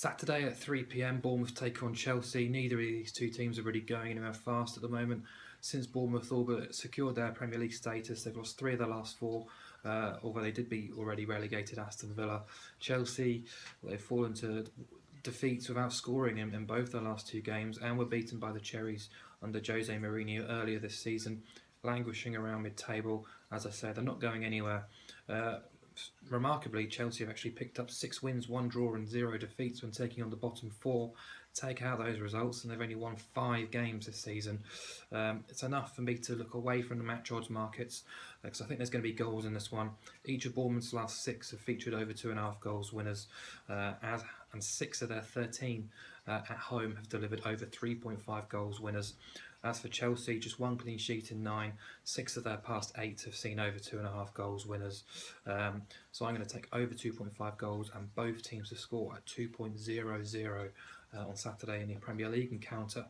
Saturday at 3 pm, Bournemouth take on Chelsea. Neither of these two teams are really going anywhere fast at the moment. Since Bournemouth but secured their Premier League status, they've lost three of their last four, uh, although they did beat already relegated Aston Villa. Chelsea, they've fallen to defeats without scoring in, in both their last two games and were beaten by the Cherries under Jose Mourinho earlier this season, languishing around mid table. As I said, they're not going anywhere. Uh, remarkably, Chelsea have actually picked up six wins, one draw, and zero defeats when taking on the bottom four. Take out those results, and they've only won five games this season. Um, it's enough for me to look away from the match odds markets because uh, I think there's going to be goals in this one. Each of Bournemouth's last six have featured over two and a half goals winners, uh, as and six of their 13 uh, at home have delivered over 3.5 goals winners. As for Chelsea, just one clean sheet in nine. Six of their past eight have seen over two and a half goals winners. Um, so I'm going to take over 2.5 goals and both teams to score at 2.00 uh, on Saturday in the Premier League and counter